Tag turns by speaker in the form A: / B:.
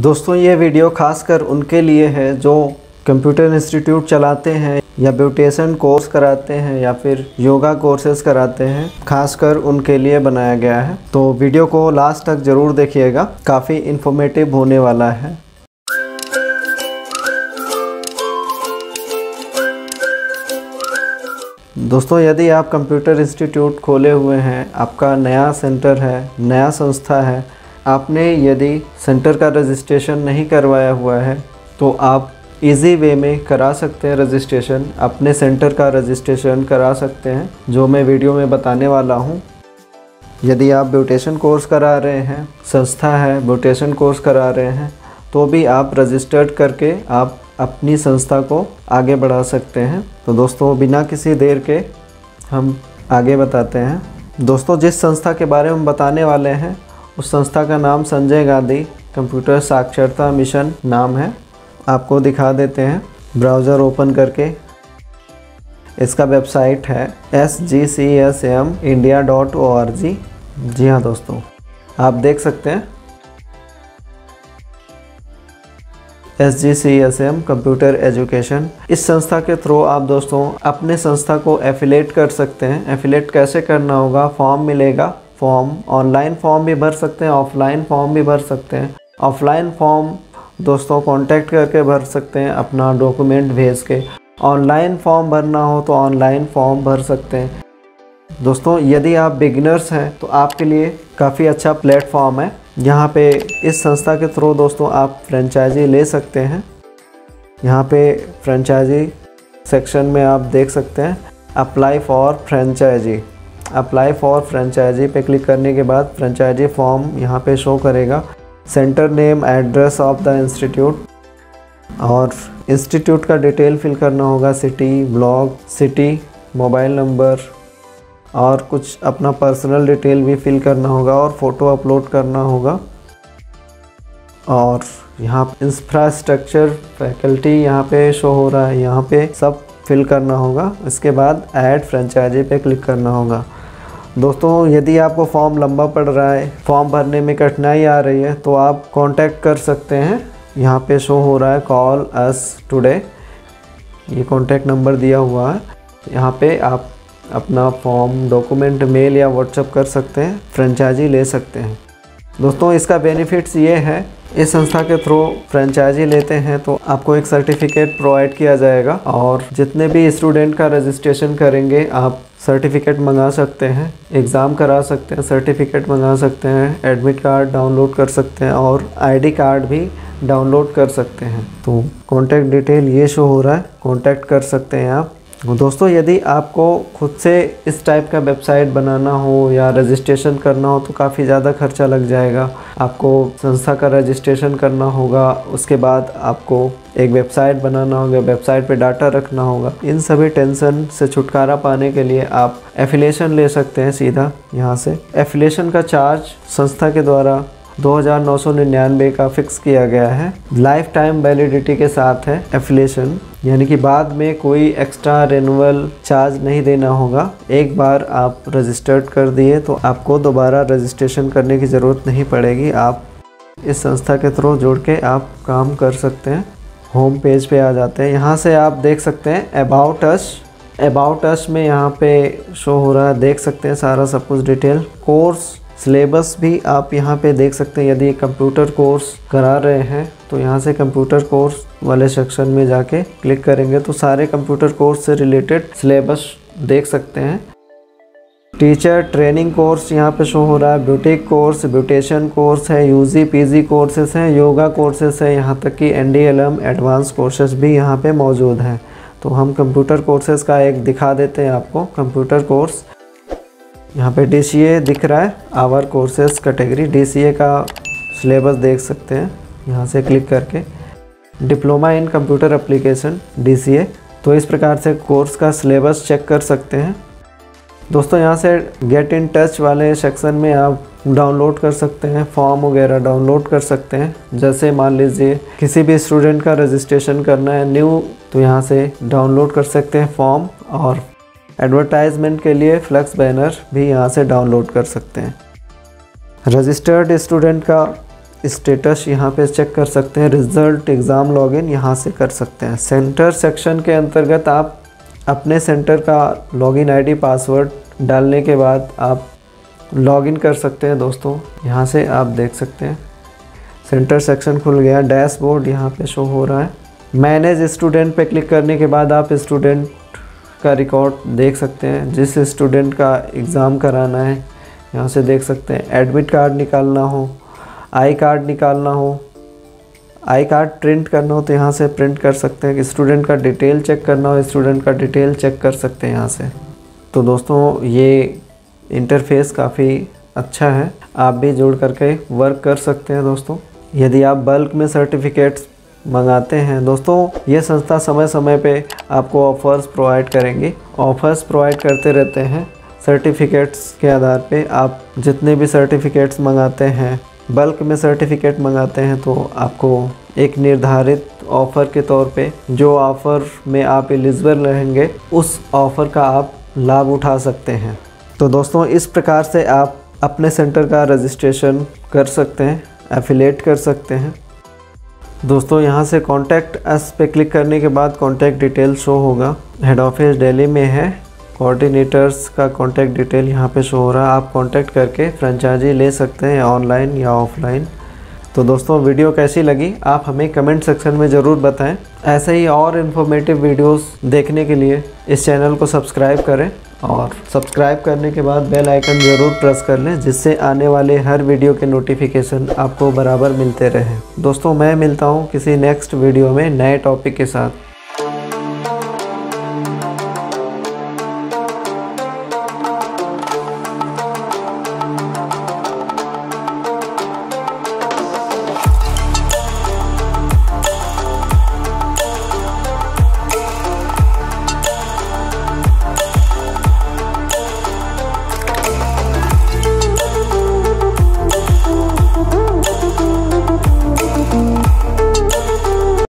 A: दोस्तों, ये वीडियो खासकर उनके लिए है जो कंप्यूटर इंस्टीट्यूट चलाते हैं या ब्यूटेशन कोर्स कराते हैं या फिर योगा कोर्सेज कराते हैं, खासकर उनके लिए बनाया गया है। तो वीडियो को लास्ट तक ज़रूर देखिएगा, काफ़ी इन्फॉर्मेटिव होने वाला है। दोस्तों, यदि आप कंप्यूटर इंस्टीट्यूट खोले हुए हैं, आपका नया सेंटर है, नया संस्था है आपने यदि सेंटर का रजिस्ट्रेशन नहीं करवाया हुआ है तो आप इजी वे में करा सकते हैं रजिस्ट्रेशन अपने सेंटर का रजिस्ट्रेशन करा सकते हैं, जो मैं वीडियो में बताने वाला हूँ। यदि आप ब्यूटेशन कोर्स करा रहे हैं, संस्था है ब्यूटेशन कोर्स करा रहे हैं तो भी आप रजिस्टर्ड करके आप अपनी संस्था को आगे बढ़ा सकते हैं। तो दोस्तों, बिना किसी देर के हम आगे बताते हैं। दोस्तों, जिस संस्था के बारे में बताने वाले हैं उस संस्था का नाम संजय गांधी कंप्यूटर साक्षरता मिशन नाम है। आपको दिखा देते हैं। ब्राउज़र ओपन करके। इसका वेबसाइट है S G C S M India dot O R G जी हाँ दोस्तों, आप देख सकते हैं। S G C S M computer education. इस संस्था के थ्रू आप दोस्तों अपने संस्था को एफिलेट कर सकते हैं। एफिलेट कैसे करना होगा? फॉर्म मिलेगा। फॉर्म ऑनलाइन फॉर्म भी भर सकते हैं ऑफलाइन फॉर्म भी भर सकते हैं। ऑफलाइन फॉर्म दोस्तों कांटेक्ट करके भर सकते हैं अपना डॉक्यूमेंट भेज के। ऑनलाइन फॉर्म भरना हो तो ऑनलाइन फॉर्म भर सकते हैं। दोस्तों, यदि आप बिगिनर्स हैं तो आपके लिए काफ़ी अच्छा प्लेटफॉर्म है। यहाँ पे इस संस्था के थ्रू दोस्तों आप फ्रेंचाइजी ले सकते हैं। यहाँ पे फ्रेंचाइजी सेक्शन में आप देख सकते हैं apply for franchise apply for franchise पे क्लिक करने के बाद फ्रेंचाइजी फॉर्म यहाँ पे शो करेगा। Centre name address of the institute और इंस्टीट्यूट का डिटेल फिल करना होगा। City block city mobile number और कुछ अपना पर्सनल डिटेल भी फिल करना होगा और फ़ोटो अपलोड करना होगा। और यहाँ इंफ्रास्ट्रक्चर फैकल्टी यहाँ पे शो हो रहा है। यहाँ पे सब फिल करना होगा। इसके बाद ऐड फ्रेंचाइजी पे क्लिक करना होगा। दोस्तों, यदि आपको फॉर्म लंबा पड़ रहा है, फॉर्म भरने में कठिनाई आ रही है तो आप कांटेक्ट कर सकते हैं। यहाँ पे शो हो रहा है कॉल अस टुडे ये कॉन्टैक्ट नंबर दिया हुआ है। यहाँ पे आप अपना फॉर्म डॉक्यूमेंट मेल या व्हाट्सअप कर सकते हैं फ्रेंचाइजी ले सकते हैं। दोस्तों, इसका बेनिफिट्स ये है इस संस्था के थ्रू फ्रेंचाइजी लेते हैं तो आपको एक सर्टिफिकेट प्रोवाइड किया जाएगा और जितने भी स्टूडेंट का रजिस्ट्रेशन करेंगे, आप सर्टिफिकेट मंगा सकते हैं एग्ज़ाम करा सकते हैं सर्टिफिकेट मंगा सकते हैं एडमिट कार्ड डाउनलोड कर सकते हैं और आईडी कार्ड भी डाउनलोड कर सकते हैं। तो कॉन्टैक्ट डिटेल ये शो हो रहा है कॉन्टैक्ट कर सकते हैं आप। दोस्तों, यदि आपको खुद से इस टाइप का वेबसाइट बनाना हो या रजिस्ट्रेशन करना हो तो काफ़ी ज़्यादा खर्चा लग जाएगा। आपको संस्था का रजिस्ट्रेशन करना होगा, उसके बाद आपको एक वेबसाइट बनाना होगा वेबसाइट पे डाटा रखना होगा। इन सभी टेंशन से छुटकारा पाने के लिए आप एफिलेशन ले सकते हैं सीधा यहाँ से। एफिलेशन का चार्ज संस्था के द्वारा दो हज़ार नौ सौ निन्यानवे का फिक्स किया गया है। लाइफ टाइम वैलिडिटी के साथ है एफिलेशन यानी कि बाद में कोई एक्स्ट्रा रेनुअल चार्ज नहीं देना होगा। एक बार आप रजिस्टर्ड कर दिए तो आपको दोबारा रजिस्ट्रेशन करने की ज़रूरत नहीं पड़ेगी। आप इस संस्था के थ्रू जोड़ के आप काम कर सकते हैं। होम पेज पे आ जाते हैं। यहाँ से आप देख सकते हैं अबाउट अस अबाउट अस में यहाँ पे शो हो रहा है। देख सकते हैं सारा सब कुछ डिटेल कोर्स सिलेबस भी आप यहाँ पे देख सकते हैं। यदि कंप्यूटर कोर्स करा रहे हैं तो यहाँ से कंप्यूटर कोर्स वाले सेक्शन में जाके क्लिक करेंगे तो सारे कंप्यूटर कोर्स से रिलेटेड सिलेबस देख सकते हैं। टीचर ट्रेनिंग कोर्स यहाँ पे शो हो रहा है। ब्यूटिक कोर्स ब्यूटेशन कोर्स है यूजी पीजी कोर्सेस हैं योगा कोर्सेस है, यहाँ तक कि एनडीएलएम एडवांस कोर्सेस भी यहाँ पे मौजूद हैं। तो हम कंप्यूटर कोर्सेज का एक दिखा देते हैं आपको कंप्यूटर कोर्स यहाँ पे डी दिख रहा है आवर कोर्सेज कैटेगरी डीसीए का सिलेबस देख सकते हैं, यहाँ से क्लिक करके। Diploma in computer application D तो इस प्रकार से कोर्स का सिलेबस चेक कर सकते हैं। दोस्तों, यहाँ से गेट इन टच वाले सेक्शन में आप डाउनलोड कर सकते हैं, फॉर्म वगैरह डाउनलोड कर सकते हैं। जैसे मान लीजिए, किसी भी स्टूडेंट का रजिस्ट्रेशन करना है न्यू तो यहाँ से डाउनलोड कर सकते हैं फॉर्म और एडवर्टाइजमेंट के लिए फ्लैक्स बैनर भी यहाँ से डाउनलोड कर सकते हैं। रजिस्टर्ड स्टूडेंट का स्टेटस यहाँ पे चेक कर सकते हैं रिज़ल्ट एग्ज़ाम लॉगिन यहाँ से कर सकते हैं। सेंटर सेक्शन के अंतर्गत आप अपने सेंटर का लॉगिन आईडी पासवर्ड डालने के बाद आप लॉगिन कर सकते हैं दोस्तों। यहाँ से आप देख सकते हैं। सेंटर सेक्शन खुल गया डैशबोर्ड यहाँ पे शो हो रहा है। मैनेज स्टूडेंट पे क्लिक करने के बाद आप स्टूडेंट का रिकॉर्ड देख सकते हैं। जिस स्टूडेंट का एग्ज़ाम कराना है, यहाँ से देख सकते हैं। एडमिट कार्ड निकालना हो। आई कार्ड निकालना हो, आई कार्ड प्रिंट करना हो तो यहाँ से प्रिंट कर सकते हैं कि स्टूडेंट का डिटेल चेक करना हो, स्टूडेंट का डिटेल चेक कर सकते हैं यहाँ से। तो दोस्तों, ये इंटरफेस काफ़ी अच्छा है। आप भी जुड़ करके वर्क कर सकते हैं दोस्तों। यदि आप बल्क में सर्टिफिकेट्स मंगाते हैं, दोस्तों, ये संस्था समय समय पे आपको ऑफ़र्स प्रोवाइड करेंगी। ऑफ़र्स प्रोवाइड करते रहते हैं। सर्टिफिकेट्स के आधार पे आप जितने भी सर्टिफिकेट्स मंगाते हैं बल्क में सर्टिफिकेट मंगाते हैं तो आपको एक निर्धारित ऑफ़र के तौर पे जो ऑफ़र में आप एलिजिबल रहेंगे, उस ऑफ़र का आप लाभ उठा सकते हैं। तो दोस्तों, इस प्रकार से आप अपने सेंटर का रजिस्ट्रेशन कर सकते हैं एफिलेट कर सकते हैं। दोस्तों, यहाँ से कॉन्टैक्ट एस पे क्लिक करने के बाद कॉन्टैक्ट डिटेल शो होगा। हेड ऑफ़िस दिल्ली में है। कोऑर्डिनेटर्स का कॉन्टैक्ट डिटेल यहाँ पे शो हो रहा है। आप कॉन्टैक्ट करके फ्रेंचाइजी ले सकते हैं ऑनलाइन या ऑफलाइन तो दोस्तों वीडियो कैसी लगी? आप हमें कमेंट सेक्शन में ज़रूर बताएँ। ऐसे ही और इन्फॉर्मेटिव वीडियोस देखने के लिए इस चैनल को सब्सक्राइब करें और सब्सक्राइब करने के बाद बेल आइकन ज़रूर प्रेस कर लें, जिससे आने वाले हर वीडियो के नोटिफिकेशन आपको बराबर मिलते रहें। दोस्तों, मैं मिलता हूँ किसी नेक्स्ट वीडियो में नए टॉपिक के साथ।